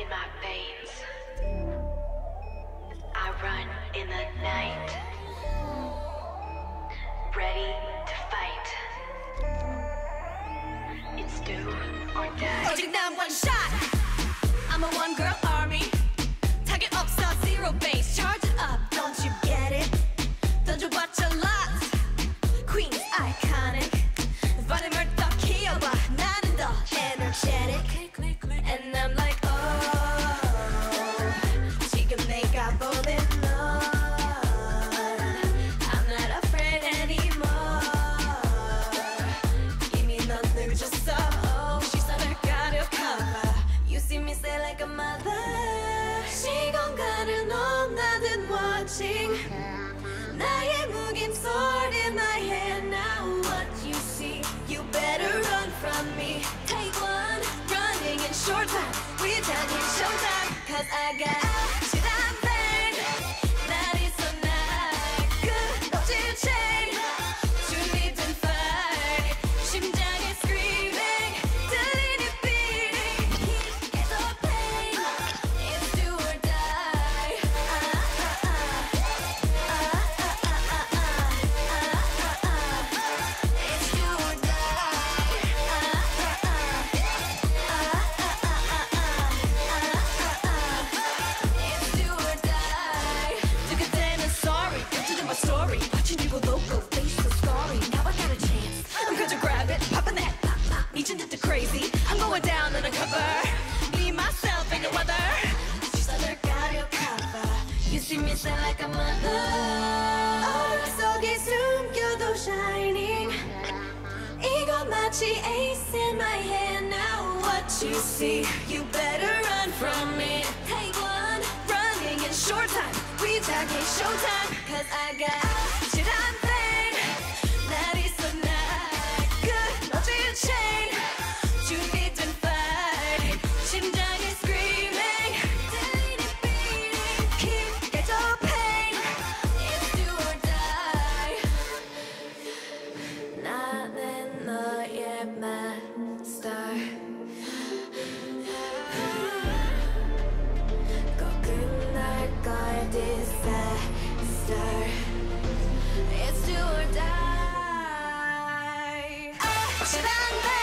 in my veins. I run in the night, ready to fight. It's do or die. Project that one shot. I'm a one girl. like a mother. She gon' got it on, nothing watching. shining. Eagle Machi ace in my hand. Now what you see, you better run from me. Take one, running in short time. We talking showtime, cause I got Spend